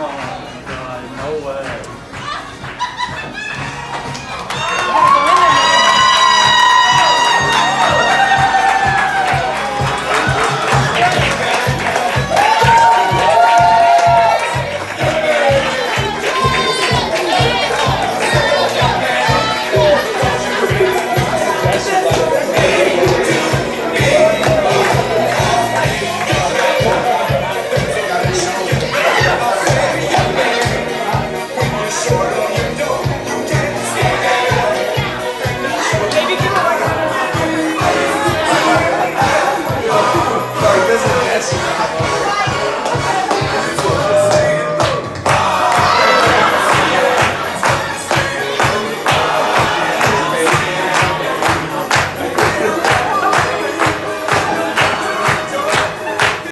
Oh my god, no way.